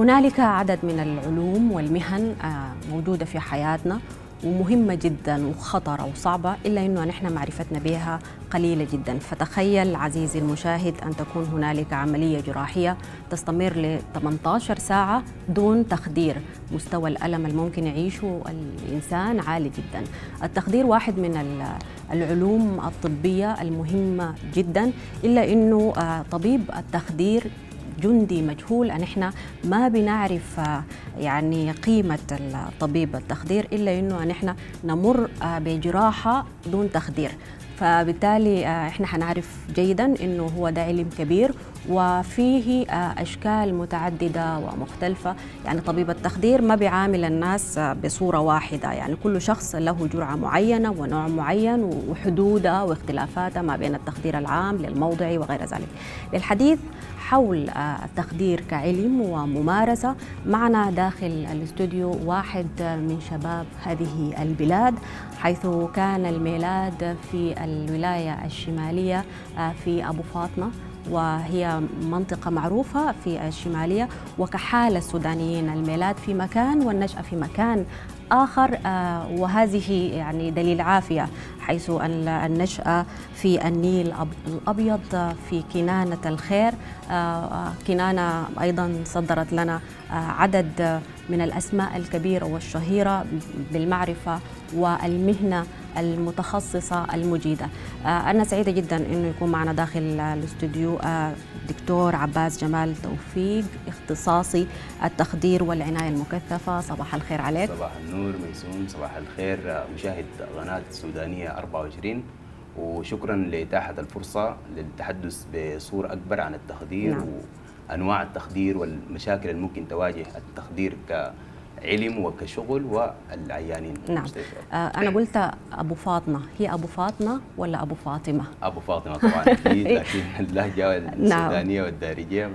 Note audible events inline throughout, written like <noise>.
هنالك عدد من العلوم والمهن آه، موجودة في حياتنا ومهمة جدا وخطرة وصعبة إلا أنه نحن معرفتنا بها قليلة جدا. فتخيل عزيزي المشاهد أن تكون هنالك عملية جراحية تستمر ل 18 ساعة دون تخدير. مستوى الألم الممكن يعيشه الإنسان عالي جدا. التخدير واحد من العلوم الطبية المهمة جدا إلا أنه آه، طبيب التخدير جندي مجهول أن إحنا ما بنعرف آه، يعني قيمة الطبيب التخدير إلا إنه أن إحنا نمر آه، بجراحة دون تخدير. فبالتالي آه، إحنا حنعرف جيدا إنه هو ده علم كبير وفيه أشكال متعددة ومختلفة. يعني طبيب التخدير ما بيعامل الناس بصورة واحدة. يعني كل شخص له جرعة معينة ونوع معين وحدودها واختلافاتها ما بين التخدير العام للموضعي وغير ذلك. للحديث حول التخدير كعلم وممارسة معنا داخل الاستوديو واحد من شباب هذه البلاد حيث كان الميلاد في الولاية الشمالية في أبو فاطمة وهي منطقة معروفة في الشمالية وكحال السودانيين. الميلاد في مكان والنشأة في مكان. آخر وهذه يعني دليل عافية حيث النشأة في النيل الأبيض في كنانة الخير. كنانة أيضا صدرت لنا عدد من الأسماء الكبيرة والشهيرة بالمعرفة والمهنة المتخصصة المجيدة. أنا سعيدة جدا أنه يكون معنا داخل الاستوديو دكتور عباس جمال توفيق اختصاصي التخدير والعناية المكثفة. صباح الخير عليك. صباح النور ميسون. صباح الخير مشاهد قناة السودانية 24 وشكرا لإتاحة الفرصة للتحدث بصورة أكبر عن التخدير نعم. وأنواع التخدير والمشاكل اللي ممكن تواجه التخدير كعلم وكشغل والعيانين. نعم. آه أنا قلت أبو فاطمة. هي أبو فاطمة ولا أبو فاطمة؟ أبو فاطمة طبعا أكيد <laughs> لكن اللهجة السودانية والدارجية.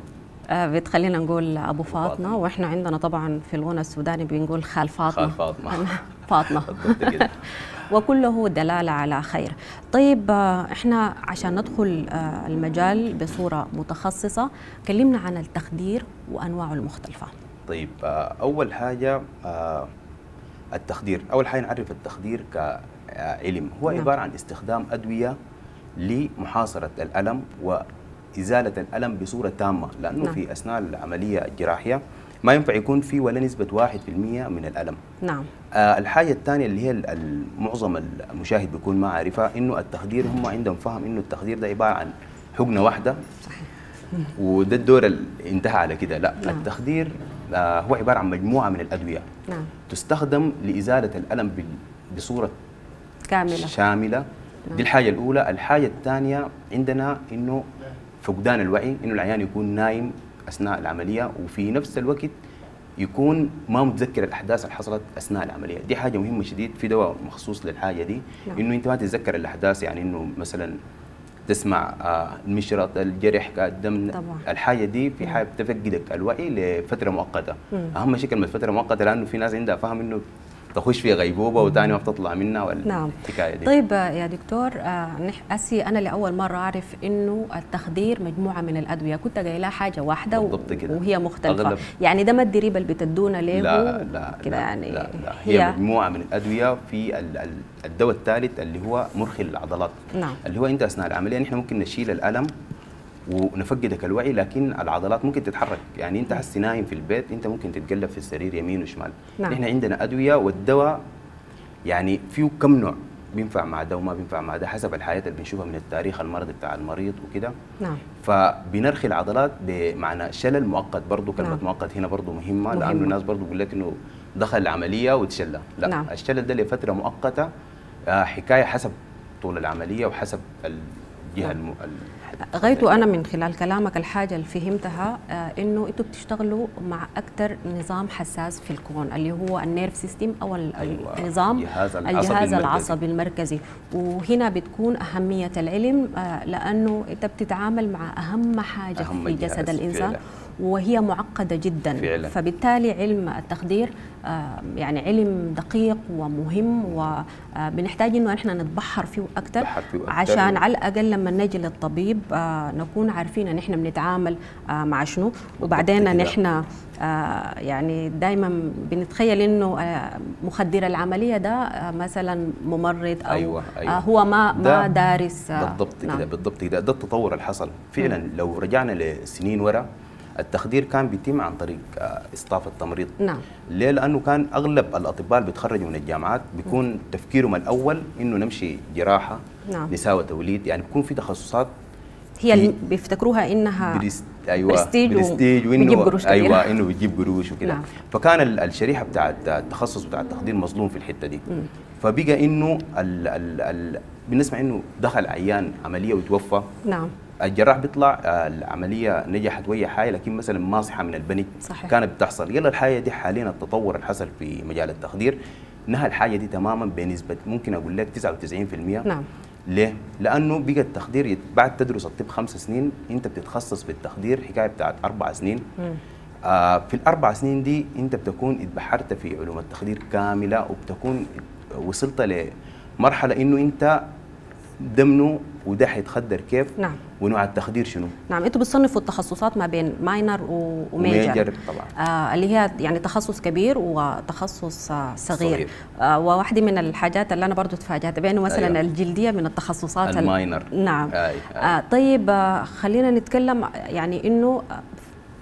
آه بتخلينا نقول أبو فاطمة, فاطمة. وإحنا عندنا طبعا في الغنى السوداني بنقول خال فاطمة. خال فاطمة. <laughs> فاطمة. <laughs> وكله دلالة على خير طيب إحنا عشان ندخل المجال بصورة متخصصة كلمنا عن التخدير وأنواعه المختلفة طيب أول حاجة التخدير أول حاجة نعرف التخدير كعلم هو نعم. عبارة عن استخدام أدوية لمحاصرة الألم وإزالة الألم بصورة تامة لأنه نعم. في أثناء العملية الجراحية ما ينفع يكون في ولا نسبة 1% من الألم. نعم. آه الحاجة الثانية اللي هي معظم المشاهد بيكون ما عارفها إنه التخدير هم عندهم فهم إنه التخدير ده عبارة عن حقنة واحدة. صحيح. وده الدور اللي انتهى على كده. لا نعم. التخدير آه هو عبارة عن مجموعة من الأدوية. نعم. تستخدم لإزالة الألم بصورة كاملة. شاملة. نعم. دي الحاجة الأولى. الحاجة الثانية عندنا إنه فقدان الوعي إنه العيان يكون نايم أثناء العملية وفي نفس الوقت يكون ما متذكر الأحداث اللي حصلت أثناء العملية دي حاجة مهمة شديد في دواء مخصوص للحاجة دي نعم. إنه أنت ما تتذكر الأحداث يعني إنه مثلا تسمع آه المشرط الجرح الدم طبعا. الحاجة دي في حاجة بتفقدك الوعي لفترة مؤقتة مم. أهم شيء كلمة فترة مؤقتة لأنه في ناس عندها فهم إنه تخش في غيبوبة وثاني ما بتطلع منها والحكايه نعم. دي؟ طيب يا دكتور آه أسي أنا لأول مرة أعرف إنه التخدير مجموعة من الأدوية. كنت قايلها حاجة واحدة بالضبط كده. وهي مختلفة. أغلب يعني ده ما الدريب اللي بتدونا ليه لا لا كده يعني لا لا هي, هي مجموعة من الأدوية في الدواء الثالث اللي هو مرخي العضلات نعم. اللي هو انت أثناء العملية نحن ممكن نشيل الألم ونفقدك الوعي لكن العضلات ممكن تتحرك يعني أنت حسي نايم في البيت أنت ممكن تتقلب في السرير يمين وشمال نعم. إحنا عندنا أدوية والدواء يعني فيه كم نوع بينفع مع ده وما بينفع مع ده حسب الحاجات اللي بنشوفها من التاريخ المرضي بتاع المريض وكده نعم فبنرخي العضلات بمعنى شلل مؤقت برضه كلمة نعم. مؤقت هنا برضه مهمة, مهمة. لأنه الناس برضه بيقول لك إنه دخل العملية وتشلى لا نعم. الشلل ده لفترة مؤقتة حكاية حسب طول العملية وحسب الجهة. الم... غايته أنا من خلال كلامك الحاجة اللي فهمتها آه إنه أنتوا بتشتغلوا مع أكثر نظام حساس في الكون اللي هو ال nerve system أو أيوة. النظام الجهاز العصبي الجهاز المركزي. العصبي المركزي وهنا بتكون أهمية العلم آه لأنه أنت بتتعامل مع أهم حاجة أهم في جسد الإنسان فعلا. وهي معقدة جدا فعلا. فبالتالي علم التخدير آه، يعني علم دقيق ومهم وبنحتاج إنه إحنا نتبحر فيه أكثر فيه. عشان على الأقل لما نجي للطبيب آه، نكون عارفين إن إحنا بنتعامل آه، مع شنو وبعدين. نحن آه، يعني دائما بنتخيل إنه آه، مخدر العملية ده آه، مثلا ممرض أو أيوة، أيوة. آه، هو ما ما ده دارس آه، بالضبط نعم. كده بالضبط كده ده التطور اللي حصل فعلا لو رجعنا لسنين ورا التخدير كان بيتم عن طريق آه، staff التمريض. نعم. ليه؟ لأنه كان أغلب الأطباء اللي بيتخرجوا من الجامعات بيكون تفكيرهم الأول إنه نمشي جراحة نعم. نساء وتوليد يعني بيكون في تخصصات هي اللي بيفتكروها إنها بريست أيوه prestige prestige بيجيب وانه قروش كتير. أيوه إنه بيجيب قروش وكده. نعم. فكان ال- الشريحة بتاعت التخصص بتاع التخدير مظلوم في الحتة دي. فبقى إنه ال ال ال بنسمع إنه دخل عيان عملية وتوفى. نعم. الجراح بيطلع آه، العملية نجحت وهي حاجة لكن مثلا ما صحة من البنج صحيح. كانت بتحصل. يلا الحاجة دي حاليا التطور اللي حصل في مجال التخدير نهى الحاجة دي تماما بنسبة ممكن أقول لك 99% نعم. ليه؟ لأنه بقى التخدير بعد تدرس الطب خمس سنين أنت بتتخصص في التخدير حكاية بتاعت أربع سنين. آه في الأربع سنين دي أنت بتكون اتبحرت في علوم التخدير كاملة وبتكون وصلت لمرحلة إنه أنت ده منو وده حيتخدر كيف نعم. ونوع التخدير شنو نعم أنتوا بتصنفوا التخصصات ما بين minor و major و major طبعا آه اللي هي يعني تخصص كبير وتخصص آه صغير, صغير. آه وواحدة من الحاجات اللي أنا برضو تفاجأت بها انه مثلا أيوة. أيوة. الجلدية من التخصصات ال- ال minor. نعم آي، آي. آه طيب آه خلينا نتكلم يعني إنه آه،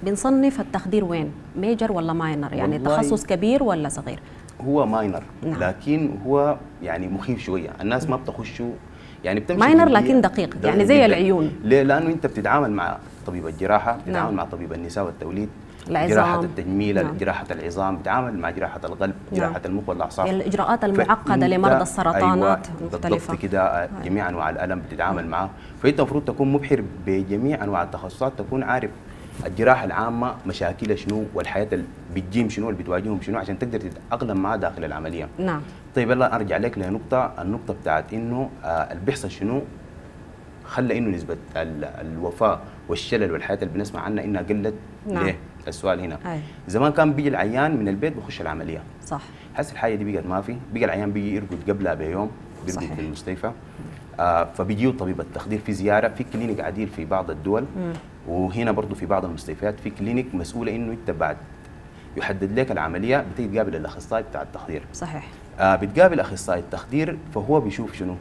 بنصنف التخدير وين major ولا minor يعني تخصص كبير ولا صغير هو ماينر نعم. لكن هو يعني مخيف شوية الناس ما بتخشوا يعني بتمشي ماينر لكن دقيق، يعني زي. العيون. ليه؟ لأنه أنت بتتعامل مع طبيب الجراحة بتتعامل نعم. مع طبيب النساء والتوليد العظام. جراحة التجميل نعم. جراحة العظام بتتعامل مع جراحة القلب نعم. جراحة المخ والأعصاب يعني الإجراءات المعقدة فأنت- لمرضى السرطانات أيوة المختلفة. بالضبط كده جميع أنواع الألم بتتعامل معاه فأنت المفروض تكون مبحر بجميع أنواع التخصصات تكون عارف الجراحة العامة مشاكلها شنو؟ والحياة اللي بتجيم شنو؟ اللي بتواجههم شنو؟ عشان تقدر تتأقلم معاه داخل العملية. نعم. طيب يلا أرجع لك لنقطة النقطة بتاعت إنه آه اللي بيحصل شنو؟ خلى إنه نسبة ال- الوفاة والشلل والحياة اللي بنسمع عنها إنها قلت نعم. ليه؟ السؤال هنا. أي. زمان كان بيجي العيان من البيت بيخش العملية. صح. حس الحاجة دي بقت ما في. بقى العيان بيجي يرقد قبلها بيوم بيرقد. في المستشفى. آه فبيجيو طبيب التخدير في زيارة في كلينيك عديل في بعض الدول. وهنا برضه في بعض المستشفيات في clinic مسؤولة إنه انت بعد يحدد لك العملية بتيجي تقابل الأخصائي بتاع التخدير. صحيح. آه بتقابل أخصائي التخدير فهو بيشوف شنو؟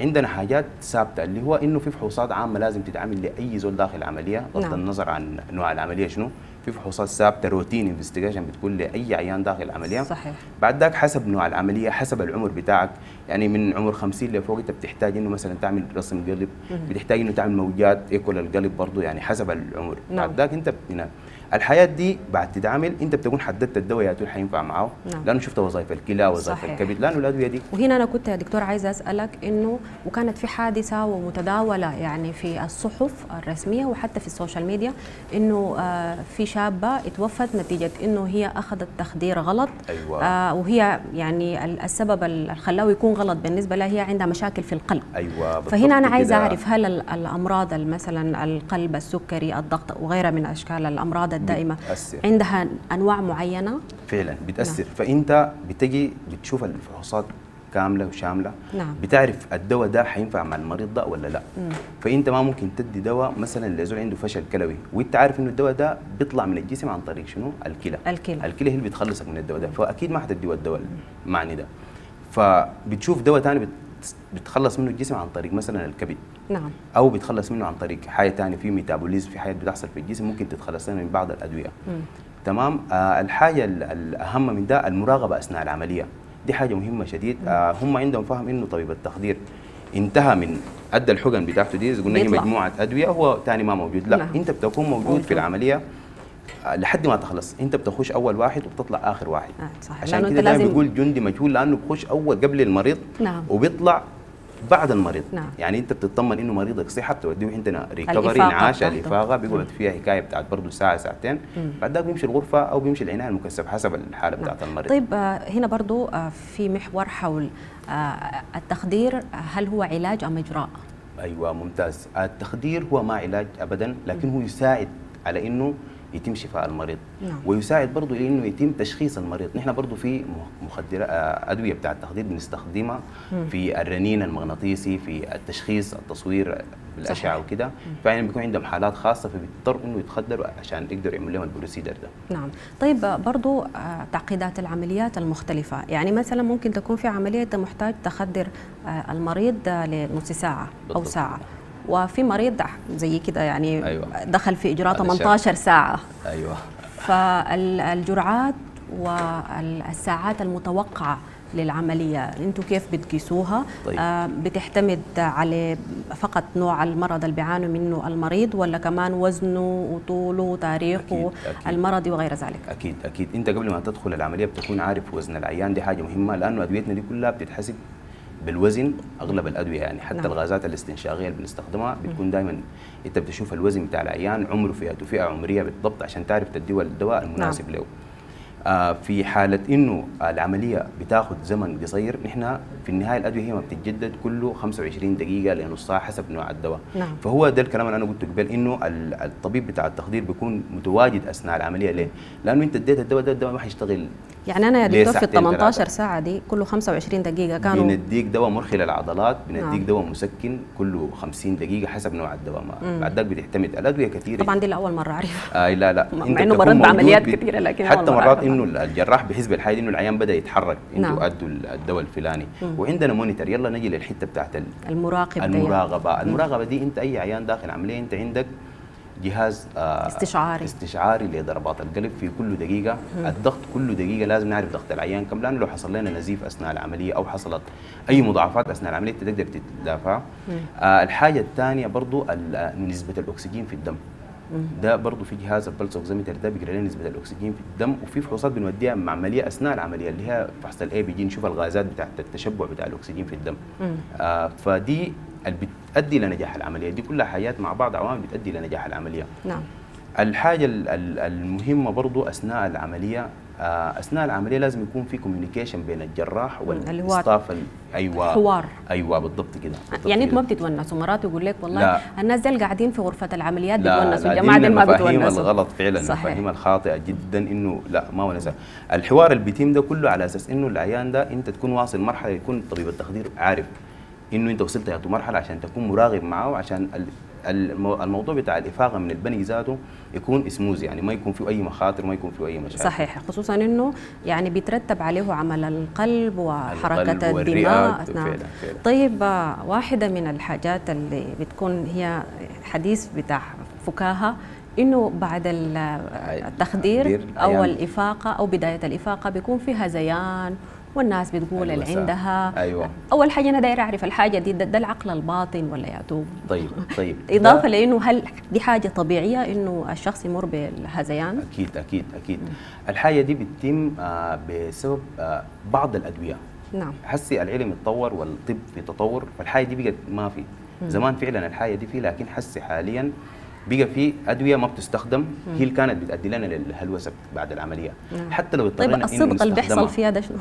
عندنا حاجات ثابتة اللي هو إنه في فحوصات عامة لازم تتعمل لأي زول داخل العملية بغض نعم. النظر عن نوع العملية شنو. في فحوصات ثابته routine investigation بتكون لاي عيان داخل العملية صحيح. بعد ذاك حسب نوع العملية حسب العمر بتاعك. يعني من عمر 50 لفوق أنت بتحتاج إنه مثلا تعمل رسم قلب. بتحتاج إنه تعمل موجات ايكو للقلب برضه يعني حسب العمر. نعم. بعد ذاك أنت هنا الحاجات دي بعد تتعامل انت بتكون حددت الدواء يا تقول حينفع معاه نعم. لأنه شفت وظائف الكلى وظائف. الكبد لأنه الادويه دي وهنا أنا كنت يا دكتور عايزه أسألك إنه وكانت في حادثة ومتداولة يعني في الصحف الرسمية وحتى في ال social media إنه آه في شابة اتوفت نتيجة إنه هي أخذت تخدير غلط أيوة. آه وهي يعني ال- السبب اللي خلاه يكون غلط بالنسبة لها هي عندها مشاكل في القلب أيوه فهنا أنا عايزه. أعرف هل ال- الأمراض ال- مثلا القلب السكري الضغط وغيرها من أشكال الأمراض الدائمه بتأثر. عندها أنواع معينة؟ فعلا بتأثر. فإنت بتجي بتشوف الفحوصات كاملة وشاملة. نعم. بتعرف الدواء ده حينفع مع المريض ده ولا لا. فإنت ما ممكن تدي دواء مثلا لزول عنده فشل كلوي وإنت عارف إنه الدواء ده بيطلع من الجسم عن طريق شنو؟ الكلى. الكلى. الكلى هي اللي بتخلصك من الدواء ده. فأكيد ما حتديه الدواء المعني ده. فبتشوف دواء ثاني بتخلص منه الجسم عن طريق مثلا الكبد. نعم. أو بتخلص منه عن طريق حاجة ثانية في ميتابوليزم في حاجات بتحصل في الجسم ممكن تتخلص من بعض الأدوية. تمام؟ آه الحاجة ال- الأهم من ده المراقبة أثناء العملية. دي حاجة مهمة شديد. آه هم عندهم فهم إنه طبيب التخدير انتهى من أدى الحقن بتاعته دي قلنا هي. مجموعة أدوية هو ثاني ما موجود. لا نعم. أنت بتكون موجود موجود. في العملية لحد ما تخلص. انت بتخش أول واحد وبتطلع آخر واحد. آه، صح. عشان كده دايما لازم- بيقول جندي مجهول لأنه بخش أول قبل المريض نعم. وبيطلع بعد المريض. نعم. يعني انت بتطمن إنه مريضك صحة بتوديه عندنا ريكفري انعاش. الإفاقة. بيقعد فيها حكاية بتاعت برضه ساعة ساعتين. بعد ذاك بيمشي الغرفة أو بيمشي العناية المكثفة حسب الحالة بتاعت المريض. طيب آه، هنا برضو آه، في محور حول آه، التخدير هل هو علاج أم إجراء؟ أيوه ممتاز. التخدير هو ما علاج ابدا لكن هو يساعد على إنه يتم شفاء المريض. نعم. ويساعد برضه إنه يتم تشخيص المريض. نحن برضه في مخدرة آه، أدوية بتاع التخدير بنستخدمها في الرنين المغناطيسي في التشخيص التصوير بالاشعه. وكده. فعلا بيكون عندهم حالات خاصة فبيضطر إنه يتخدروا عشان يقدروا يعملوا لهم البروسيدر ده. نعم. طيب برضو آه، تعقيدات العمليات المختلفة. يعني مثلا ممكن تكون في عملية أنت محتاج تخدر آه، المريض لنص أو بالضبط. ساعة. وفي مريض زي كده يعني أيوة. دخل في إجراء هذا 18 ساعة أيوه فالجرعات والساعات المتوقعة للعملية أنتوا كيف بتقيسوها طيب. آه بتعتمد على فقط نوع المرض اللي بيعانوا منه المريض ولا كمان وزنه وطوله وتاريخه أكيد، أكيد. المرضي وغير ذلك أكيد أكيد أنت قبل ما تدخل العملية بتكون عارف وزن العيان دي حاجة مهمة لأنه أدويتنا دي كلها بتتحسب بالوزن أغلب الأدوية يعني حتى نعم. نعم. الغازات الاستنشاقية اللي بنستخدمها بتكون دائما أنت بتشوف الوزن بتاع العيان عمره فئته فئة عمرية بالضبط عشان تعرف تديه الدواء المناسب له آه في حالة إنه العملية بتاخذ زمن قصير نحن في النهاية الأدوية هي ما بتتجدد كله 25 دقيقة لنص ساعة حسب نوع الدواء نعم. فهو ده الكلام اللي أنا قلته قبل إنه ال- الطبيب بتاع التخدير بيكون متواجد أثناء العملية ليه؟ لأنه أنت اديت الدواء ده الدواء ما حيشتغل يعني أنا يا دكتور في ال ساعتين 18 ثلاثة؟ ساعة دي كله 25 دقيقة كانوا بنديك دواء مرخي للعضلات بنديك نعم. دواء مسكن كله 50 دقيقة حسب نوع الدواء ما بعد ذاك بتعتمد الأدوية كثيرة طبعا دي لأول مرة اعرف آه لا لا <laughs> مع انت مريت موجود بعمليات كثيرة، لكن حتى مرات. إنه الجراح بحسب الحاجة إنه العيان بدأ يتحرك نعم. أنتوا ادوا الدواء الفلاني. وعندنا monitor يلا نجي للحتة بتاعت ال- المراقب ده المراقبة. المراقبة دي أنت أي عيان داخل عمليه أنت عندك جهاز آه استشعاري. استشعاري لضربات القلب في كل دقيقة. الضغط كل دقيقة لازم نعرف ضغط العيان كم لأنه لو حصل لنا نزيف أثناء العملية أو حصلت أي مضاعفات أثناء العملية تقدر تتدافع. آه الحاجة الثانية برضو نسبة الأكسجين في الدم. ده برضه في جهاز ال pulse oximeter ده بيقرا لنا نسبة الاكسجين في الدم وفي فحوصات بنوديها مع عملية أثناء العملية اللي هي فحص ال ABG نشوف الغازات بتاعت التشبع بتاع الاكسجين في الدم. آه فدي اللي بتؤدي لنجاح العملية. دي كلها حاجات مع بعض عوامل بتؤدي لنجاح العملية. نعم. الحاجة ال- ال- المهمة برضو أثناء العملية آه، أثناء العملية لازم يكون في كوميونيكيشن بين الجراح هو ال- أيوه حوار. أيوه بالضبط كده بالضبط يعني أنتوا كده. ما بتتونسوا مرات يقول لك والله لا. الناس دي اللي قاعدين في غرفة العمليات بيتونسوا الجماعه دي ما المفاهيم بتونسوا الغلط فعلا. المفاهيم الخاطئة جدا إنه لا ما ونسى الحوار اللي بيتم ده كله على أساس إنه العيان ده أنت تكون واصل مرحلة يكون طبيب التخدير عارف إنه أنت وصلت يا مرحله عشان تكون مراقب معه عشان الموضوع بتاع الإفاقة من البني ذاته يكون اسموز يعني ما يكون فيه أي مخاطر ما يكون فيه أي مشاكل صحيح خصوصا إنه يعني بيترتب عليه عمل القلب وحركة القلب الدماء نعم فعلا، فعلا. طيب آه، واحدة من الحاجات اللي بتكون هي حديث بتاع فكاهة إنه بعد ال- التخدير تخدير أو. الإفاقة أو بداية الإفاقة بيكون في هزيان والناس بتقول اللي. عندها. أيوة. أول حاجة أنا داير أعرف الحاجة دي ده, ده العقل الباطن ولا يا توب طيب طيب. <laughs> إضافة لإنه هل دي حاجة طبيعية إنه الشخص يمر بالهذيان؟ أكيد أكيد أكيد. الحاجة دي بتتم آه، بسبب آه، بعض الأدوية. نعم. حسي العلم اتطور والطب في تطور فالحاجة دي بقت ما في. زمان فعلا الحاجة دي في لكن حسي حاليا بقى في أدوية ما بتستخدم هي اللي كانت بتؤدي لنا للهلوسة بعد العملية نعم. حتى لو طيب اضطرينا إنه الصدق اللي بيحصل. فيها ده شنو؟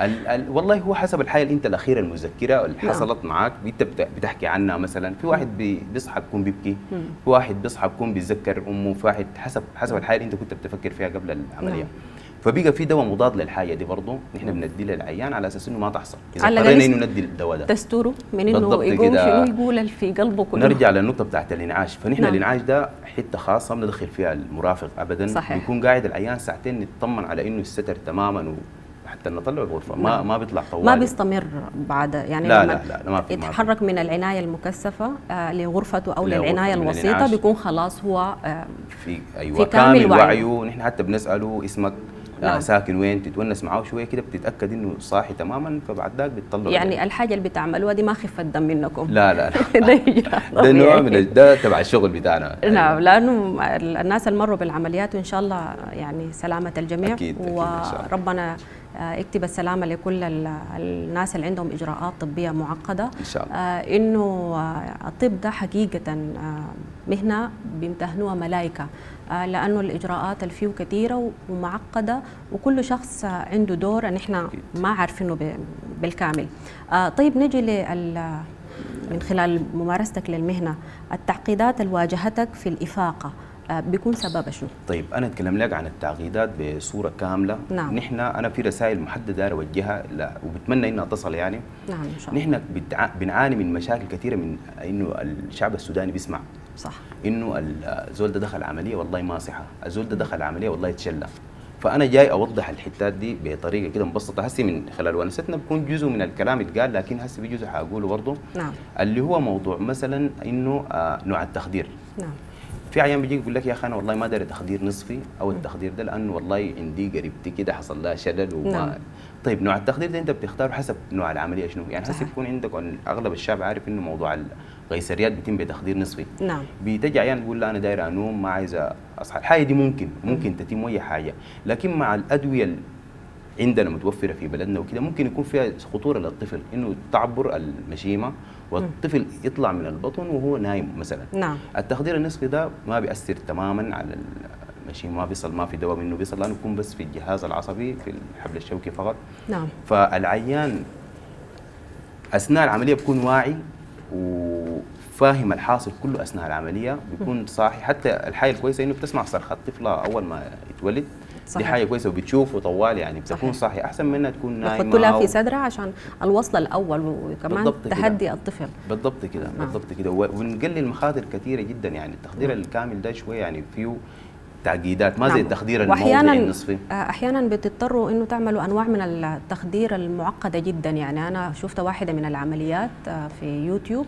ال ال والله هو حسب الحاله اللي أنت الأخيرة المذكرة اللي نعم. حصلت معك أنت بت- بتحكي عنها مثلا في واحد بي- بيصحى بيكون بيبكي في واحد بيصحى بيكون بيتذكر أمه في واحد حسب حسب الحاله اللي أنت كنت بتفكر فيها قبل العملية نعم. فبقى في دواء مضاد للحاجه دي برضه نحن بنديه للعيان على أساس إنه ما تحصل إذا الأقل إنه ندي الدواء ده تستوره من إنه يقوم. شنو يقول في قلبه كله نرجع للنقطة بتاعت الإنعاش فنحن نعم. الإنعاش ده حتة خاصة بندخل فيها المرافق ابدا صحيح. بيكون قاعد العيان ساعتين نطمن على إنه الستر تماما وحتى نطلع الغرفة ما نعم. ما بيطلع طوال ما بيستمر بعد يعني لا، لما لا، لا، ما في-. يتحرك من العناية المكثفة آه لغرفته من الوسيطة الإنعاش. بيكون خلاص هو آه في أيوه في كامل كامل. وعيه نحن حتى بنسأله اسمك نعم. آه ساكن وين تتونس معاه شوية كده بتتأكد إنه صاحي تماما فبعد ذاك بتطلع يعني الحاجة اللي بتعملوها دي ما خفة دم منكم. لا لا لا. <laughs> <laughs> ده نوع. من ده تبع الشغل بتاعنا. نعم لأنه الناس اللي مروا بالعمليات وان شاء الله يعني سلامة الجميع. أكيد،. وربنا آه، يكتب السلامة لكل ال- الناس اللي عندهم إجراءات طبية معقدة. إن شاء الله. آه، إنه آه، الطب ده حقيقة آه، مهنة بيمتهنوها ملائكه آه، لأنه الإجراءات اللي فيه كثيره ومعقدة وكل شخص عنده دور ان إحنا أكيد. ما عارفينه بالكامل آه، طيب نجي لل من خلال ممارستك للمهنة التعقيدات اللي واجهتك في الإفاقة آه، بيكون سببها شنو؟ طيب أنا أتكلم لك عن التعقيدات بصورة كاملة نعم. نحن أنا في رسائل محددة أوجهها وبتمنى إنها تصل يعني نعم إن شاء الله نحن. بنعاني من مشاكل كثيرة من إنه الشعب السوداني بيسمع صح. إنه الزول ده دخل عملية والله ما صحة، الزول ده دخل عملية والله يتشلى. فأنا جاي أوضح الحتات دي بطريقة كده مبسطة. هسه من خلال ونستنا بكون جزء من الكلام اتقال لكن هسه في جزء حاقوله برضه نعم. اللي هو موضوع مثلا إنه آه نوع التخدير. نعم. في عيان بيجي يقول لك يا أخي أنا والله ما داري تخدير نصفي أو التخدير ده لأنه والله عندي قريبتي كده حصل لها شلل وما نعم. طيب نوع التخدير ده أنت بتختاره حسب نوع العملية شنو؟ يعني هسه. بيكون عندك أغلب الشعب عارف إنه موضوع القيصريات بيتم بتخدير نصفي. نعم. بتجي عيان تقول لا أنا داير أنوم ما عايزه أصحى. الحاجة دي ممكن ممكن تتم أي حاجة. لكن مع الأدوية اللي عندنا متوفرة في بلدنا وكده ممكن يكون فيها خطورة للطفل إنه تعبر المشيمة والطفل يطلع من البطن وهو نايم مثلا. نعم. التخدير النصفي ده ما بيأثر تماما على المشيمة ما بيصل ما في دواء منه بيصل لأنه يكون بس في الجهاز العصبي في الحبل الشوكي فقط. نعم. فالعيان أثناء العملية بيكون واعي وفاهم الحاصل كله أثناء العملية بيكون صاحي حتى الحاجة الكويسة إنه بتسمع صرخة الطفله أول ما يتولد دي صحيح. حاجة كويسة وبتشوفه طوال يعني بتكون صحيح. أحسن منها تكون نايمة بيحطوا لها أو- في صدرها عشان الوصل الأول وكمان كده. تهدي الطفل بالضبط كده نعم. بالضبط كده ونقلل مخاطر كثيرة جدا يعني التخدير الكامل ده شوية يعني فيه تعقيدات ما زي نعم. التخدير الموضعي النصفي آه، أحيانا بتضطروا إنه تعملوا أنواع من التخدير المعقدة جدا يعني أنا شفت واحدة من العمليات آه، في يوتيوب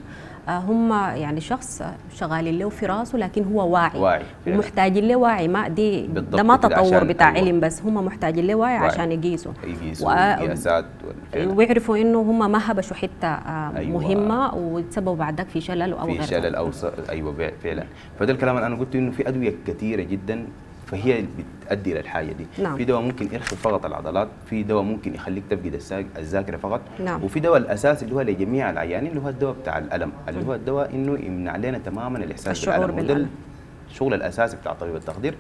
هم يعني شخص شغالين له في راسه لكن هو واعي واعي. ومحتاجين له واعي ما دي ده ما تطور بتاع. علم بس هم محتاجين له واعي واعي. عشان يقيسوا يقيسوا و- قياسات والفعل. ويعرفوا إنه هم ما هبشوا حتة آه، أيوة. مهمة وتسببوا بعدك في شلل أو في غير شلل. أو. أيوه فعلا فده الكلام اللي أنا قلته إنه في أدوية كثيره جدا فهي اللي بتؤدي للحاجه دي نعم. في دواء ممكن يرخي فقط العضلات في دواء ممكن يخليك تفقد الذاكرة فقط نعم. وفي دواء الأساسي اللي هو لجميع العيانين اللي هو الدواء بتاع الألم اللي هو الدواء إنه يمنع لنا تماما الإحساس الشعور بالألم. وده الشغل الأساسي بتاع طبيب التخدير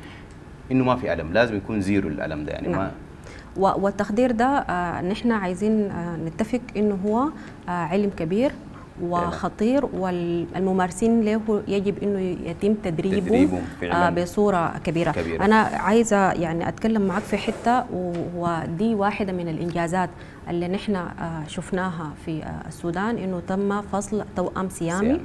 إنه ما في ألم لازم يكون زيرو الألم ده يعني نعم. ما والتخدير ده آه، نحن عايزين آه، نتفق إنه هو آه، علم كبير وخطير والممارسين له يجب إنه يتم تدريبه تدريبهم فعلاً. آه، بصورة كبيرة. كبيرة. أنا عايزة يعني أتكلم معك في حتة ودي واحدة من الإنجازات اللي نحن آه، شفناها في آه، السودان إنه تم فصل توأم سيامي سيامي.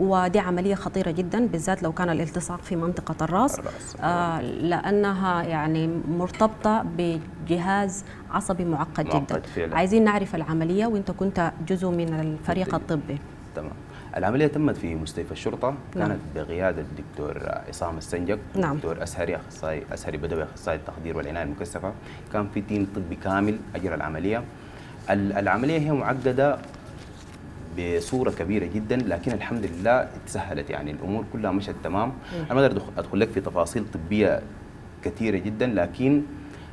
ودي عملية خطيرة جدا بالذات لو كان الالتصاق في منطقة الرأس الرأس. آه لأنها يعني مرتبطة بجهاز عصبي معقد, معقد جدا فعلاً. عايزين نعرف العملية وانت كنت جزء من الفريق الطبي. الطبي تمام العملية تمت في مستشفى الشرطة نعم. كانت بقيادة الدكتور عصام السنجق نعم. دكتور أسهري أخصائي أسهري بدوي أخصائي التخدير والعناية المكثفة كان في تيم طبي كامل أجرى العملية ال- العملية هي معقدة بصورة كبيرة جدا لكن الحمد لله تسهلت يعني الأمور كلها مشت تمام. أنا ما أقدر أدخ- أدخل لك في تفاصيل طبية كثيرة جدا لكن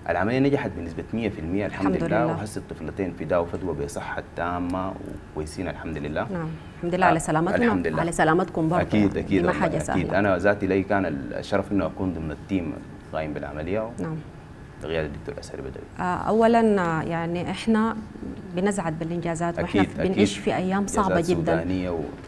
العملية نجحت بنسبة 100% الحمد, الحمد لله, لله. وهسه الطفلتين في داو فدوى بصحة تامة وكويسين الحمد لله. نعم. الحمد لله. على سلامتنا. الحمد لله. على سلامتكم برضه أكيد. أكيد ما أكيد. أنا ذاتي لي كان الشرف إنه أكون ضمن التيم القائم بالعملية. نعم. بقياده الدكتور اسهري بدوي آه، اولا آه، يعني إحنا بنزعد بالإنجازات وإحنا أكيد بنعيش في أيام صعبة جدا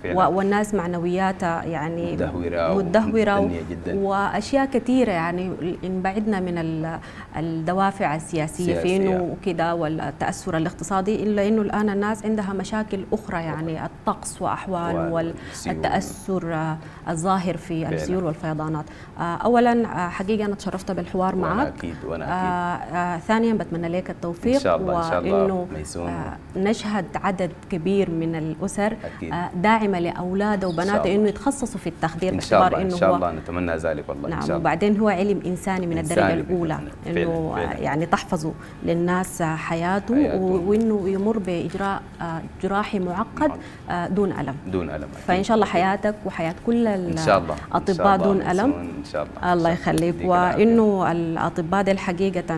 و- والناس معنوياتها يعني مدهورة مدهورة ومتدنية جدا. وأشياء كثيرة يعني إن بعدنا من ال- الدوافع السياسية في. انه كده والتأثر الاقتصادي إلا إنه الآن الناس عندها مشاكل أخرى يعني الطقس وأحوال. والتأثر آه، الظاهر في. السيول والفيضانات اولا حقيقة أنا تشرفت بالحوار معك أكيد وأنا آه آه ثانيا بتمنى لك التوفيق إن شاء الله، إن شاء الله، ميسون. آه نشهد عدد كبير من الأسر. آه داعمة لأولاده إن وبناته إنه يتخصصوا في التخدير إن شاء الله إن شاء الله. نتمنى ذلك والله إن نعم شاء الله. وبعدين هو علم إنساني من الدرجة إنساني الأولى فعلاً، إنه فعلاً. يعني تحفظوا للناس حياته حياته. وإنه يمر بإجراء جراحي معقد دون ألم. دون ألم فإن. شاء الله حياتك وحياة كل إن إن الاطباء دون ألم. إن شاء الله. الله إن يخليك. وإنه الأطباء دي حقيقة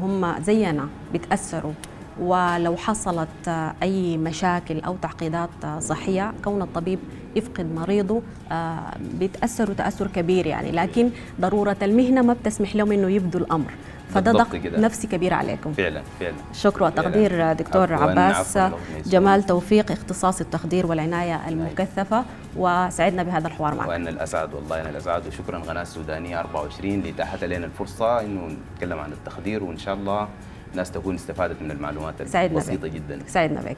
هم زينا بيتأثروا. ولو حصلت أي مشاكل أو تعقيدات صحية كون الطبيب يفقد مريضه آه، بيتاثروا تأثر كبير يعني. لكن ضرورة المهنة ما بتسمح لهم إنه يبدوا الأمر. فده ضغط. نفسي كبير عليكم فعلا فعلا شكر وتقدير فعلاً. دكتور عباس. جمال توفيق اختصاص التخدير والعناية المكثفة وسعدنا بهذا الحوار معك وأنا الأسعد والله أنا الأسعد وشكرا قناه السودانية 24 لاتاحت لنا الفرصة إنه نتكلم عن التخدير وإن شاء الله الناس تكون استفادت من المعلومات البسيطة. جدا سعدنا بك.